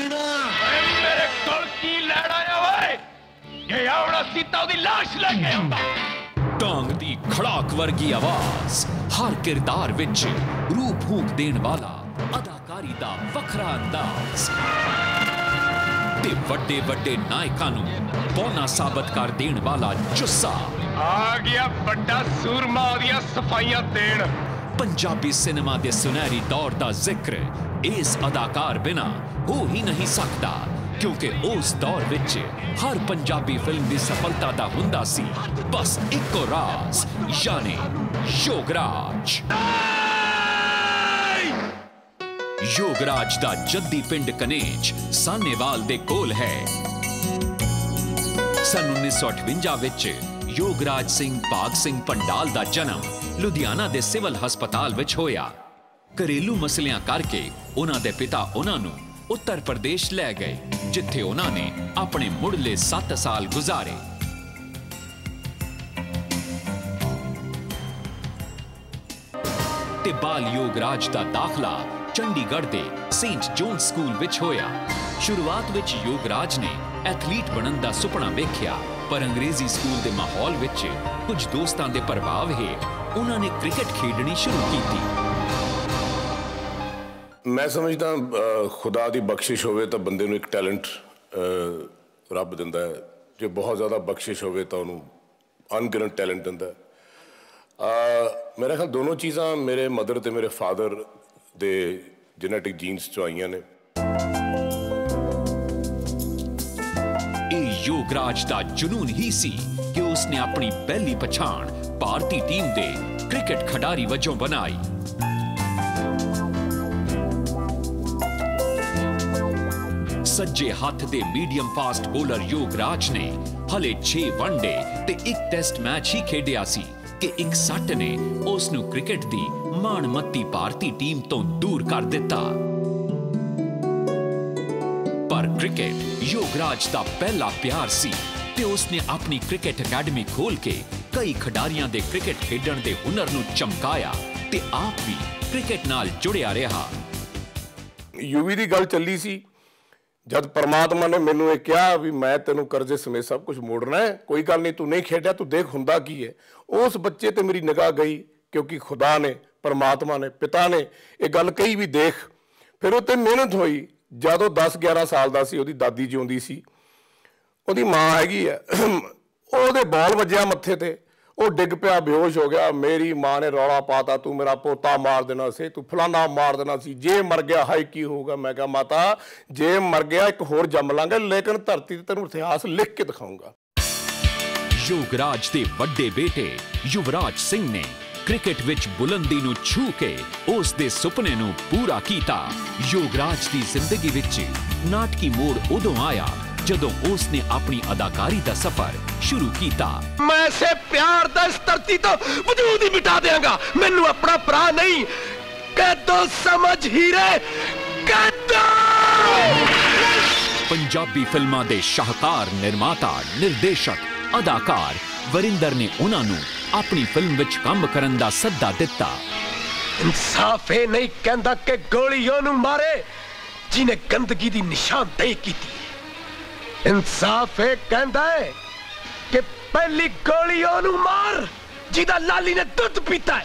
ਓਏ ਮੇਰੇ ਕੋਲ ਕੀ ਲੈਣ ਆਇਆ ਓਏ? ਇਹ ਆਉਣਾ ਸੀ ਤਾਂ ਉਹਦੀ ਲਾਸ਼ ਲੈ ਕੇ ਆਉਂਦਾ। ਟਾਂਗ ਦੀ ਖੜਾਕ ਵਰਗੀ ਆਵਾਜ਼ ਹਰ ਕਿਰਦਾਰ ਵਿੱਚ ਰੂਪ ਫੂਕ ਦੇਣ ਵਾਲਾ ਅਦਾਕਾਰੀ ਦਾ ਵੱਖਰਾ ਅੰਦਾਜ਼। ਤੇ ਵੱਡੇ ਵੱਡੇ ਨਾਇਕਾਂ ਨੂੰ ਬੋਨਾ ਸਾਬਤ ਕਰ ਦੇਣ ਵਾਲਾ ਜੁੱਸਾ। ਆ ਗਿਆ ਵੱਡਾ ਸੂਰਮਾ ਉਹਦੀਆਂ ਸਫਾਈਆਂ ਦੇਣ। ਪੰਜਾਬੀ ਸਿਨੇਮਾ ਦੇ ਸੁਨਹਿਰੀ ਦੌਰ ਦਾ ਜ਼ਿਕਰ ਇਸ ਅਦਾਕਾਰ ਬਿਨਾ ਹੋ ਹੀ ਨਹੀਂ ਸਕਦਾ, ਕਿਉਂਕਿ ਉਸ ਦੌਰ ਵਿੱਚ ਹਰ ਪੰਜਾਬੀ ਫਿਲਮ ਦੀ ਸਫਲਤਾ ਦਾ ਹੁੰਦਾ ਸੀ। ਬਸ ਇੱਕੋ ਰਾਜ਼, ਯਾਨੀ ਯੋਗਰਾਜ। ਯੋਗਰਾਜ ਦਾ ਜੱਦੀ ਪਿੰਡ ਕਨੇਜ ਸਾਨੇਵਾਲ ਦੇ ਕੋਲ ਹੈ। ਸਨ 1958 ਵਿੱਚ ਯੋਗਰਾਜ ਸਿੰਘ ਭਾਗ ਸਿੰਘ ਪੰਡਾਲ ਦਾ ਜਨਮ ਲੁਧਿਆਣਾ ਦੇ ਸਿਵਲ ਹਸਪਤਾਲ ਵਿੱਚ ਹੋਇਆ। ਘਰੇਲੂ ਮਸਲਿਆਂ ਕਰਕੇ ਉਹਨਾਂ ਦੇ ਪਿਤਾ ਉਹਨਾਂ ਨੂੰ ਉੱਤਰ ਪ੍ਰਦੇਸ਼ ਲੈ ਗਏ, ਜਿੱਥੇ ਉਹਨਾਂ ਨੇ ਆਪਣੇ ਮੁੱਢਲੇ 7 ਸਾਲ ਗੁਜ਼ਾਰੇ। ਤੇ ਬਾਲ ਯੋਗਰਾਜ ਦਾ ਦਾਖਲਾ ਚੰਡੀਗੜ੍ਹ ਦੇ ਸੇਂਟ ਜੋਨ ਸਕੂਲ ਵਿੱਚ ਹੋਇਆ। ਸ਼ੁਰੂਆਤ ਵਿੱਚ ਯੋਗਰਾਜ ਨੇ ਐਥਲੀਟ ਬਣਨ ਦਾ ਸੁਪਨਾ ਵੇਖਿਆ, ਪਰ ਅੰਗਰੇਜ਼ੀ ਸਕੂਲ ਦੇ ਮਾਹੌਲ ਵਿੱਚ ਕੁਝ ਦੋਸਤਾਂ ਦੇ ਪ੍ਰਭਾਵ ਹੇਠ ਉਹਨਾਂ ਨੇ ਕ੍ਰਿਕਟ ਖੇਡਣੀ ਸ਼ੁਰੂ ਕੀਤੀ। ਮੈਂ ਸਮਝਦਾ ਖੁਦਾ ਦੀ ਬਖਸ਼ਿਸ਼ ਹੋਵੇ ਤਾਂ ਬੰਦੇ ਨੂੰ ਇੱਕ ਟੈਲੈਂਟ ਰੱਬ ਦਿੰਦਾ ਹੈ। ਜੇ ਬਹੁਤ ਜ਼ਿਆਦਾ ਬਖਸ਼ਿਸ਼ ਹੋਵੇ ਤਾਂ ਉਹਨੂੰ ਅਨਗਿਨਤ ਟੈਲੈਂਟ ਦਿੰਦਾ ਹੈ। ਅਹ, ਮੇਰਾ ਖਿਆਲ ਦੋਨੋਂ ਚੀਜ਼ਾਂ ਮੇਰੇ ਮਦਰ ਤੇ ਮੇਰੇ ਫਾਦਰ ਦੇ ਜੈਨੇਟਿਕ ਜੀਨਸ ਚੋਂ ਆਈਆਂ ਨੇ। ਇਹ ਯੋਗਰਾਜ ਦਾ ਜਨੂਨ ਹੀ ਸੀ ਕਿ ਉਸਨੇ ਆਪਣੀ ਪਹਿਲੀ ਪਛਾਣ ਭਾਰਤੀ ਟੀਮ ਦੇ ਕ੍ਰਿਕਟ ਖਿਡਾਰੀ ਵਜੋਂ ਬਣਾਈ। ਸੱਜੇ ਹੱਥ ਦੇ ਮੀਡੀਅਮ ਫਾਸਟ ਬੋਲਰ ਯੋਗਰਾਜ ਨੇ ਹਲੇ 6 ਵਨਡੇ ਤੇ ਇੱਕ ਟੈਸਟ ਮੈਚ ਹੀ ਖੇਡਿਆ ਸੀ ਕਿ ਇੱਕ ਸੱਟ ਨੇ ਉਸ ਨੂੰ ਕ੍ਰਿਕਟ ਦੀ ਮਾਣਮੱਤੀ ਭਾਰਤੀ ਟੀਮ ਤੋਂ ਦੂਰ ਕਰ ਦਿੱਤਾ। ਪਰ ਕ੍ਰਿਕਟ ਯੋਗਰਾਜ ਦਾ ਪਹਿਲਾ ਪਿਆਰ ਸੀ ਤੇ ਉਸਨੇ ਆਪਣੀ ਕ੍ਰਿਕਟ ਅਕੈਡਮੀ ਖੋਲ ਕੇ ਕਈ ਖਿਡਾਰੀਆਂ ਦੇ ਕ੍ਰਿਕਟ ਖੇਡਣ ਦੇ ਹੁਨਰ ਨੂੰ ਚਮਕਾਇਆ ਤੇ ਆਪ ਵੀ ਕ੍ਰਿਕਟ ਨਾਲ ਜੁੜਿਆ ਰਿਹਾ। ਯੂਵੀ ਦੀ ਗੱਲ ਚੱਲੀ ਸੀ ਜਦ ਪਰਮਾਤਮਾ ਨੇ ਮੈਨੂੰ ਇਹ ਕਿਹਾ ਵੀ ਮੈਂ ਤੈਨੂੰ ਕਰਜ਼ੇ ਸਮੇਤ ਸਭ ਕੁਝ ਮੋੜਨਾ ਹੈ, ਕੋਈ ਗੱਲ ਨਹੀਂ, ਤੂੰ ਨਹੀਂ ਖੇਡਿਆ, ਤੂੰ ਦੇਖ ਹੁੰਦਾ ਕੀ ਹੈ। ਉਸ ਬੱਚੇ ਤੇ ਮੇਰੀ ਨਿਗਾਹ ਗਈ ਕਿਉਂਕਿ ਖੁਦਾ ਨੇ, ਪਰਮਾਤਮਾ ਨੇ, ਪਿਤਾ ਨੇ ਇਹ ਗੱਲ ਕਹੀ ਵੀ ਦੇਖ। ਫਿਰ ਉਹ ਤੇ ਮਿਹਨਤ ਹੋਈ। ਜਦੋਂ 10 11 ਸਾਲ ਦਾ ਸੀ, ਉਹਦੀ ਦਾਦੀ ਜਿਉਂਦੀ ਸੀ। ਉਹਦੀ ਮਾਂ ਹੈਗੀ ਆ ਉਹਦੇ ਬਾਲ ਵੱਜਿਆ ਮੱਥੇ ਤੇ। ਉਹ ਡਿੱਗ ਪਿਆ, ਬੇਹੋਸ਼ ਹੋ ਗਿਆ, ਮੇਰੀ ਮਾਂ ਨੇ ਰੌਲਾ ਪਾਤਾ, ਤੂੰ ਮੇਰਾ ਪੋਤਾ ਮਾਰ ਦੇਣਾ ਸੀ, ਤੂੰ ਫਲਾਣਾ ਮਾਰ ਦੇਣਾ ਸੀ, ਜੇ ਮਰ ਗਿਆ ਹਾਈ ਕੀ ਹੋਊਗਾ? ਮੈਂ ਕਿਹਾ, ਮਾਤਾ, ਜੇ ਮਰ ਗਿਆ, ਇੱਕ ਹੋਰ ਜੰਮ ਲਾਂਗੇ, ਲੇਕਿਨ ਧਰਤੀ ਤੇ ਤੈਨੂੰ ਇਤਿਹਾਸ ਲਿਖ ਕੇ ਦਿਖਾਉਂਗਾ ਯੋਗਰਾਜ ਦੇ ਵੱਡੇ ਬੇਟੇ ਯੁਵਰਾਜ ਸਿੰਘ ਨੇ ਕ੍ਰਿਕਟ ਵਿੱਚ ਬੁਲੰਦੀ ਨੂੰ ਛੂ ਕੇ ਉਸ ਦੇ ਸੁਪਨੇ ਨੂੰ ਪੂਰਾ ਕੀਤਾ। ਯੋਗਰਾਜ ਦੀ ਜ਼ਿੰਦਗੀ ਵਿੱਚ ਨਾਟਕੀ ਮੋੜ ਉਦੋਂ ਆਇਆ ਜਦੋਂ ਉਸ ਨੇ ਆਪਣੀ ਅਦਾਕਾਰੀ ਦਾ ਸਫ਼ਰ ਸ਼ੁਰੂ ਕੀਤਾ। ਮੈਂ ਸੇ ਪਿਆਰ ਦਾ ਇਸ ਧਰਤੀ ਤੋਂ ਵਜੂਦ ਹੀ ਮਿਟਾ ਦਿਆਂਗਾ। ਮੈਨੂੰ ਆਪਣਾ ਭਰਾ ਨਹੀਂ ਕਦੋਂ ਸਮਝ ਹੀਰੇ ਕਦੋਂ! ਪੰਜਾਬੀ ਫਿਲਮਾਂ ਦੇ ਸ਼ਾਹਕਾਰ ਨਿਰਮਾਤਾ ਨਿਰਦੇਸ਼ਕ ਅਦਾਕਾਰ ਵਰਿੰਦਰ ਨੇ ਉਹਨਾਂ ਨੂੰ ਆਪਣੀ ਫਿਲਮ ਵਿੱਚ ਕੰਮ ਕਰਨ ਦਾ ਸੱਦਾ ਦਿੱਤਾ। ਇਨਸਾਫ ਇਹ ਨਹੀਂ ਕਹਿੰਦਾ ਕਿ ਗੋਲੀ ਉਹਨੂੰ ਮਾਰੇ ਜਿਨੇ ਗੰਦਗੀ ਦੀ ਨਿਸ਼ਾਨਦੇਹੀ ਕੀਤੀ। ਇਨਸਾਫ ਇਹ ਕਹਿੰਦਾ ਹੈ ਕਿ ਪਹਿਲੀ ਗੋਲੀ ਉਹਨੂੰ ਮਾਰ, ਜਿਹਦਾ ਲਾਲੀ ਨੇ ਦੁੱਧ ਪੀਤਾ ਹੈ।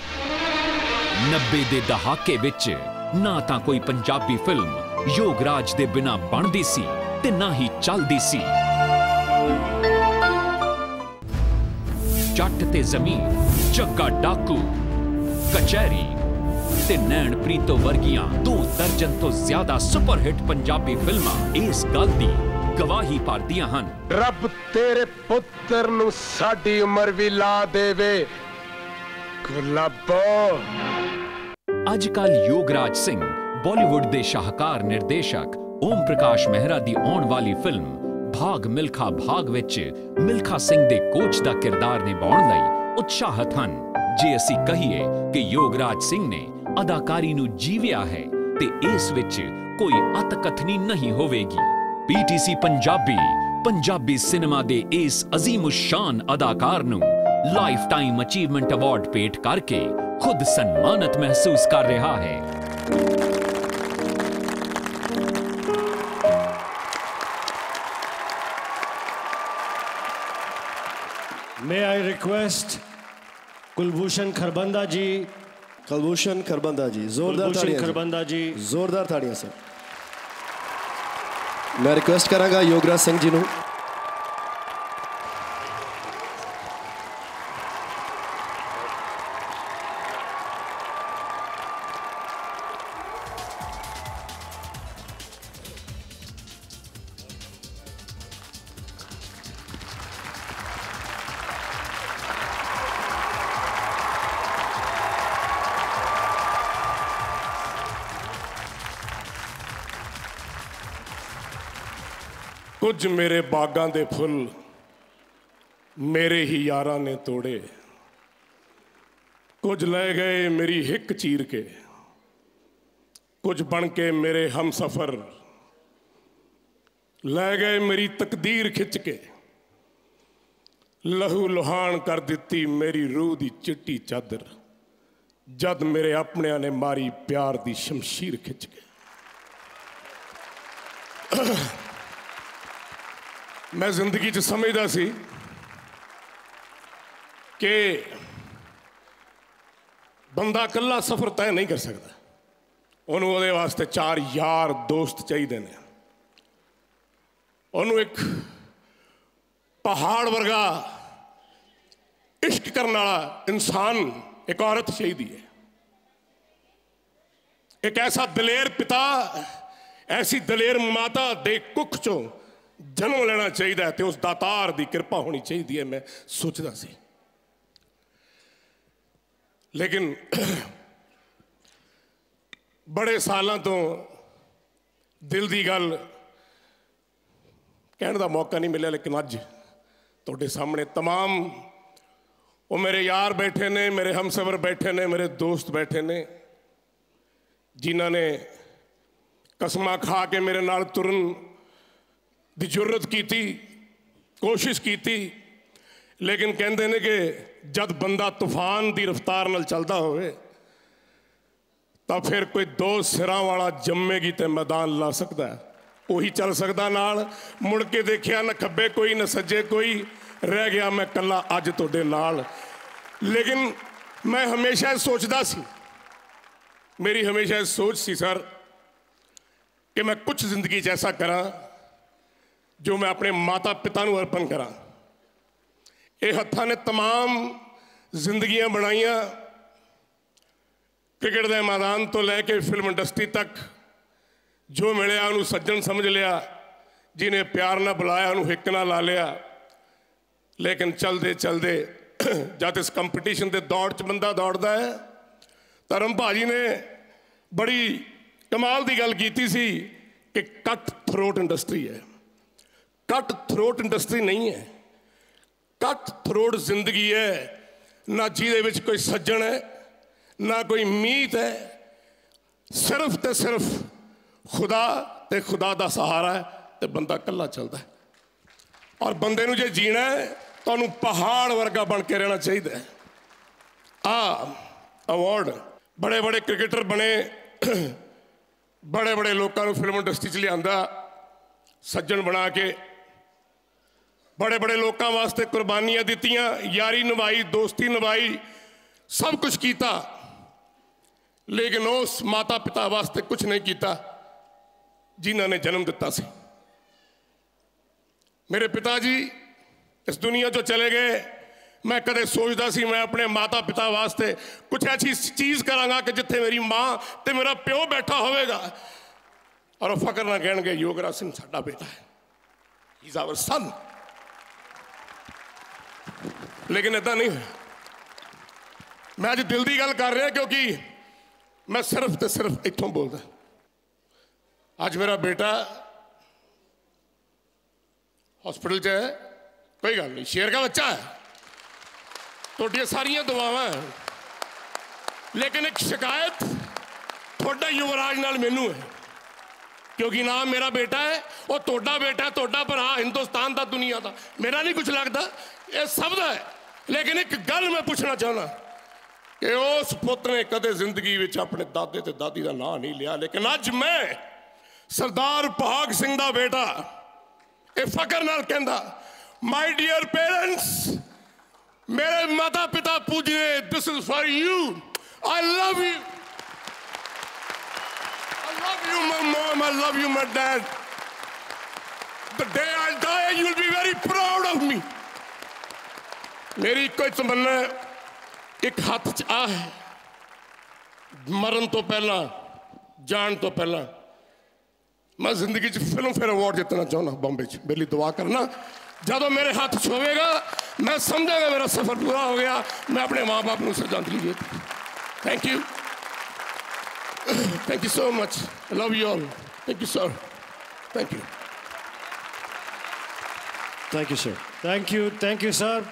90 ਦੇ ਦਹਾਕੇ ਵਿੱਚ ਨਾ ਤਾਂ ਕੋਈ ਪੰਜਾਬੀ ਫਿਲਮ ਯੋਗਰਾਜ ਦੇ ਬਿਨਾ ਬਣਦੀ ਸੀ ਤੇ ਨਾ ਹੀ ਚੱਲਦੀ ਸੀ। ਜੱਟ ਤੇ ਜ਼ਮੀਨ ਜੱਗਾ ਡਾਕੂ, ਕਚਹਿਰੀ ਤੇ ਨੈਣ ਪ੍ਰੀਤੋ ਵਰਗੀਆਂ ਦੋ ਦਰਜਨ ਤੋਂ ਜ਼ਿਆਦਾ ਸੁਪਰ ਹਿੱਟ ਪੰਜਾਬੀ ਫਿਲਮਾਂ ਇਸ ਗੱਲ ਦੀ ਗਵਾਹੀ ਭਰਦੀਆਂ ਹਨ। ਰੱਬ ਤੇਰੇ ਪੁੱਤਰ ਨੂੰ ਸਾਡੀ ਉਮਰ ਵੀ ਲਾ ਦੇਵੇ। ਗੁਲਾਬੋ। ਅੱਜ ਕੱਲ ਯੋਗਰਾਜ ਸਿੰਘ ਬਾਲੀਵੁੱਡ ਦੇ ਸ਼ਾਹਕਾਰ ਨਿਰਦੇਸ਼ਕ ਓਮ ਪ੍ਰਕਾਸ਼ ਮਹਿਰਾ ਦੀ ਆਉਣ ਵਾਲੀ ਫਿਲਮ ਭਾਗ ਮਿਲਖਾ ਭਾਗ ਵਿੱਚ ਮਿਲਖਾ ਸਿੰਘ ਦੇ ਕੋਚ ਦਾ ਕਿਰਦਾਰ ਨਿਭਾਉਣ ਲਈ ਉਤਸ਼ਾਹਤ ਹਨ। ਜੇ ਅਸੀਂ ਕਹੀਏ ਕਿ ਯੋਗਰਾਜ ਸਿੰਘ ਨੇ ਅਦਾਕਾਰੀ ਨੂੰ ਜੀਵਿਆ ਹੈ ਤੇ ਇਸ ਵਿੱਚ ਕੋਈ ਅਤਕਥਨੀ ਨਹੀਂ ਹੋਵੇਗੀ। पीटीसी पंजाबी पंजाबी सिनेमा दे इस अजीम शान अदाकार नु लाइफ टाइम अचीवमेंट अवार्ड पेट करके खुद सम्मानित महसूस कर रहा है। May I request Kulbhushan Kharbanda ji? Kulbhushan Kharbanda ji जोरदार खरबंदा जी। जोरदार ताड़ियाँ सर। ਮੈਂ ਰਿਕੁਐਸਟ ਕਰਾਂਗਾ ਯੋਗਰਾਜ ਸਿੰਘ ਜੀ ਨੂੰ। ਕੁਝ ਮੇਰੇ ਬਾਗਾਂ ਦੇ ਫੁੱਲ ਮੇਰੇ ਹੀ ਯਾਰਾਂ ਨੇ ਤੋੜੇ। ਕੁਝ ਲੈ ਗਏ ਮੇਰੀ ਹਿੱਕ ਚੀਰ ਕੇ। ਕੁਝ ਬਣ ਕੇ ਮੇਰੇ ਹਮਸਫਰ ਲੈ ਗਏ ਮੇਰੀ ਤਕਦੀਰ ਖਿੱਚ ਕੇ। ਲਹੂ ਲੋਹਾਨ ਕਰ ਦਿੱਤੀ ਮੇਰੀ ਰੂਹ ਦੀ ਚਿੱਟੀ ਚਾਦਰ। ਜਦ ਮੇਰੇ ਆਪਣਿਆਂ ਨੇ ਮਾਰੀ ਪਿਆਰ ਦੀ ਸ਼ਮਸ਼ੀਰ ਖਿੱਚ ਕੇ। ਮੈਂ ਜ਼ਿੰਦਗੀ 'ਚ ਸਮਝਦਾ ਸੀ ਕਿ ਬੰਦਾ ਇਕੱਲਾ ਸਫ਼ਰ ਤੈਅ ਨਹੀਂ ਕਰ ਸਕਦਾ। ਉਹਨੂੰ ਉਹਦੇ ਵਾਸਤੇ ਚਾਰ ਯਾਰ ਦੋਸਤ ਚਾਹੀਦੇ ਨੇ। ਉਹਨੂੰ ਇੱਕ ਪਹਾੜ ਵਰਗਾ ਇਸ਼ਕ ਕਰਨ ਵਾਲਾ ਇਨਸਾਨ, ਇੱਕ ਔਰਤ ਚਾਹੀਦੀ ਹੈ। ਇੱਕ ਐਸਾ ਦਲੇਰ ਪਿਤਾ, ਐਸੀ ਦਲੇਰ ਮਾਤਾ ਦੇ ਕੁੱਖ ਚੋਂ ਜਨਮ ਲੈਣਾ ਚਾਹੀਦਾ ਹੈ ਤੇ ਉਸ ਦਾਤਾਰ ਦੀ ਕਿਰਪਾ ਹੋਣੀ ਚਾਹੀਦੀ ਹੈ ਮੈਂ ਸੋਚਦਾ ਸੀ ਲੇਕਿਨ ਬੜੇ ਸਾਲਾਂ ਤੋਂ ਦਿਲ ਦੀ ਗੱਲ ਕਹਿਣ ਦਾ ਮੌਕਾ ਨਹੀਂ ਮਿਲਿਆ ਲੇਕਿਨ ਅੱਜ ਤੁਹਾਡੇ ਸਾਹਮਣੇ तमाम ਉਹ ਮੇਰੇ ਯਾਰ ਬੈਠੇ ਨੇ ਮੇਰੇ ਹਮਸਫਰ ਬੈਠੇ ਨੇ ਮੇਰੇ ਦੋਸਤ ਬੈਠੇ ਨੇ ਜਿਨ੍ਹਾਂ ਨੇ ਕਸਮਾਂ ਖਾ ਕੇ ਮੇਰੇ ਨਾਲ ਤੁਰਨ ਦੀ ਜੁਰਤ ਕੀਤੀ, ਕੋਸ਼ਿਸ਼ ਕੀਤੀ, ਲੇਕਿਨ ਕਹਿੰਦੇ ਨੇ ਕਿ ਜਦ ਬੰਦਾ ਤੂਫਾਨ ਦੀ ਰਫ਼ਤਾਰ ਨਾਲ ਚੱਲਦਾ ਹੋਵੇ, ਤਾਂ ਫਿਰ ਕੋਈ ਦੋ ਸਿਰਾਂ ਵਾਲਾ ਜੰਮੇਗੀ ਤੇ ਮੈਦਾਨ ਲਾ ਸਕਦਾ ਹੈ। ਉਹੀ ਚੱਲ ਸਕਦਾ ਨਾਲ, ਮੁੜ ਕੇ ਦੇਖਿਆ ਨਾ ਖੱਬੇ ਕੋਈ, ਨਾ ਸੱਜੇ ਕੋਈ, ਰਹਿ ਗਿਆ ਮੈਂ ਕੱਲਾ ਅੱਜ ਤੁਹਾਡੇ ਨਾਲ। ਲੇਕਿਨ ਮੈਂ ਹਮੇਸ਼ਾ ਇਹ ਸੋਚਦਾ ਸੀ, ਮੇਰੀ ਹਮੇਸ਼ਾ ਇਹ ਸੋਚ ਸੀ, ਸਰ, ਕਿ ਮੈਂ ਕੁਝ ਜ਼ਿੰਦਗੀ 'ਚ ਐਸਾ ਕਰਾਂ ਜੋ ਮੈਂ ਆਪਣੇ ਮਾਤਾ ਪਿਤਾ ਨੂੰ ਅਰਪਣ ਕਰਾਂ ਇਹ ਹੱਥਾਂ ਨੇ तमाम ਜ਼ਿੰਦਗੀਆਂ ਬਣਾਈਆਂ ਕ੍ਰਿਕਟ ਦੇ ਮੈਦਾਨ ਤੋਂ ਲੈ ਕੇ ਫਿਲਮ ਇੰਡਸਟਰੀ ਤੱਕ ਜੋ ਮਿਲਿਆ ਉਹਨੂੰ ਸੱਜਣ ਸਮਝ ਲਿਆ ਜਿਹਨੇ ਪਿਆਰ ਨਾਲ ਬੁਲਾਇਆ ਉਹਨੂੰ ਹਿੱਕ ਨਾਲ ਲਾ ਲਿਆ ਲੇਕਿਨ ਚਲਦੇ ਚਲਦੇ ਜਦ ਇਸ ਕੰਪੀਟੀਸ਼ਨ ਦੇ ਦੌੜ 'ਚ ਬੰਦਾ ਦੌੜਦਾ ਹੈ ਧਰਮ ਭਾਜੀ ਨੇ ਬੜੀ ਕਮਾਲ ਦੀ ਗੱਲ ਕੀਤੀ ਸੀ ਕਿ ਕੱਟ ਥਰੋਟ ਇੰਡਸਟਰੀ ਹੈ ਕੱਟ ਥਰੋਟ ਇੰਡਸਟਰੀ ਨਹੀਂ ਹੈ। ਕੱਟ ਥਰੋਟ ਜ਼ਿੰਦਗੀ ਹੈ। ਨਾ ਜਿਹਦੇ ਵਿੱਚ ਕੋਈ ਸੱਜਣ ਹੈ, ਨਾ ਕੋਈ ਮੀਤ ਹੈ। ਸਿਰਫ ਤੇ ਸਿਰਫ ਖੁਦਾ ਤੇ ਖੁਦਾ ਦਾ ਸਹਾਰਾ ਹੈ ਤੇ ਬੰਦਾ ਇਕੱਲਾ ਚੱਲਦਾ ਹੈ। ਔਰ ਬੰਦੇ ਨੂੰ ਜੇ ਜੀਣਾ ਹੈ ਤੁਹਾਨੂੰ ਪਹਾੜ ਵਰਗਾ ਬਣ ਕੇ ਰਹਿਣਾ ਚਾਹੀਦਾ ਹੈ। ਆ ਅਵਾਰਡ ਬੜੇ ਬੜੇ ਕ੍ਰਿਕਟਰ ਬਣੇ। ਬੜੇ ਬੜੇ ਲੋਕਾਂ ਨੂੰ ਫਿਲਮ ਇੰਡਸਟਰੀ 'ਚ ਲਿਆਂਦਾ। ਸੱਜਣ ਬਣਾ ਕੇ ਬੜੇ ਬੜੇ ਲੋਕਾਂ ਵਾਸਤੇ ਕੁਰਬਾਨੀਆਂ ਦਿੱਤੀਆਂ, ਯਾਰੀ ਨਿਭਾਈ, ਦੋਸਤੀ ਨਿਭਾਈ, ਸਭ ਕੁਝ ਕੀਤਾ। ਲੇਕਿਨ ਉਸ ਮਾਤਾ ਪਿਤਾ ਵਾਸਤੇ ਕੁਝ ਨਹੀਂ ਕੀਤਾ, ਜਿਨ੍ਹਾਂ ਨੇ ਜਨਮ ਦਿੱਤਾ ਸੀ। ਮੇਰੇ ਪਿਤਾ ਜੀ ਇਸ ਦੁਨੀਆ ਤੋਂ ਚਲੇ ਗਏ। ਮੈਂ ਕਦੇ ਸੋਚਦਾ ਸੀ ਮੈਂ ਆਪਣੇ ਮਾਤਾ ਪਿਤਾ ਵਾਸਤੇ ਕੁਝ ਐਸੀ ਚੀਜ਼ ਕਰਾਂਗਾ ਕਿ ਜਿੱਥੇ ਮੇਰੀ ਮਾਂ ਤੇ ਮੇਰਾ ਪਿਓ ਬੈਠਾ ਹੋਵੇਗਾ। ਔਰ ਉਹ ਫਕਰ ਨਾ ਕਹਿਣਗੇ, ਯੋਗਰਾਜ ਸਿੰਘ, ਸਾਡਾ ਬੇਟਾ ਹੈ। ਹੀ ਇਜ਼ ਆਵਰ ਸਨ ਲੇਕਿਨ ਇਦਾਂ ਨਹੀਂ ਹੋਇਆ। ਮੈਂ ਅੱਜ ਦਿਲ ਦੀ ਗੱਲ ਕਰ ਰਿਹਾ ਕਿਉਂਕਿ ਮੈਂ ਸਿਰਫ ਤੇ ਸਿਰਫ ਇੱਥੋਂ ਬੋਲਦਾ। ਅੱਜ ਮੇਰਾ ਬੇਟਾ ਹਸਪੀਟਲ 'ਚ ਹੈ, ਕੋਈ ਗੱਲ ਨਹੀਂ, ਸ਼ੇਰ ਦਾ ਬੱਚਾ ਹੈ। ਤੁਹਾਡੀਆਂ ਸਾਰੀਆਂ ਦੁਆਵਾਂ ਹੈ। ਲੇਕਿਨ ਇੱਕ ਸ਼ਿਕਾਇਤ ਤੁਹਾਡਾ ਯੁਵਰਾਜ ਨਾਲ ਮੈਨੂੰ ਹੈ। ਕਿਉਂਕਿ ਨਾ ਮੇਰਾ ਬੇਟਾ ਹੈ, ਉਹ ਤੁਹਾਡਾ ਬੇਟਾ, ਤੁਹਾਡਾ ਭਰਾ ਹਿੰਦੁਸਤਾਨ ਦਾ, ਦੁਨੀਆ ਦਾ। ਮੇਰਾ ਨਹੀਂ ਕੁਝ ਲੱਗਦਾ, ਇਹ ਸਭ ਦਾ ਹੈ। ਲੇਕਿਨ ਇੱਕ ਗੱਲ ਮੈਂ ਪੁੱਛਣਾ ਚਾਹੁੰਦਾ ਕਿ ਉਸ ਪੁੱਤ ਨੇ ਕਦੇ ਜ਼ਿੰਦਗੀ ਵਿੱਚ ਆਪਣੇ ਦਾਦੇ ਤੇ ਦਾਦੀ ਦਾ ਨਾਂ ਨਹੀਂ ਲਿਆ ਲੇਕਿਨ ਅੱਜ ਮੈਂ ਸਰਦਾਰ ਭਾਗ ਸਿੰਘ ਦਾ ਬੇਟਾ ਇਹ ਫਕਰ ਨਾਲ ਕਹਿੰਦਾ ਮਾਈ ਡੀਅਰ ਪੇਰੈਂਟਸ ਮੇਰੇ ਮਾਤਾ ਪਿਤਾ ਪੂਜਨੇ this is for you I love you I love you, my mom. I love you, my dad. The day I die, you'll be ਮੇਰੀ ਇੱਕੋ ਹੀ ਤਮੰਨਾ ਹੈ, ਇੱਕ ਹੱਥ 'ਚ ਆ ਹੈ ਮਰਨ ਤੋਂ ਪਹਿਲਾਂ ਜਾਣ ਤੋਂ ਪਹਿਲਾਂ ਮੈਂ ਜ਼ਿੰਦਗੀ 'ਚ ਫਿਲਮ ਫੇਅਰ ਅਵਾਰਡ ਜਿੱਤਣਾ ਚਾਹੁੰਦਾ ਬੰਬੇ 'ਚ ਮੇਰੀ ਦੁਆ ਕਰਨਾ ਜਦੋਂ ਮੇਰੇ ਹੱਥ 'ਚ ਹੋਵੇਗਾ ਮੈਂ ਸਮਝਾਂਗਾ ਮੇਰਾ ਸਫ਼ਰ ਪੂਰਾ ਹੋ ਗਿਆ ਮੈਂ ਆਪਣੇ ਮਾਪੇ ਨੂੰ ਸ਼ਰਧਾਂਜਲੀ ਦੇ ਦਿੱਤੀ thank you Thank you so much. I love you all. Thank you, sir. Thank you. Thank you sir thank you thank you sir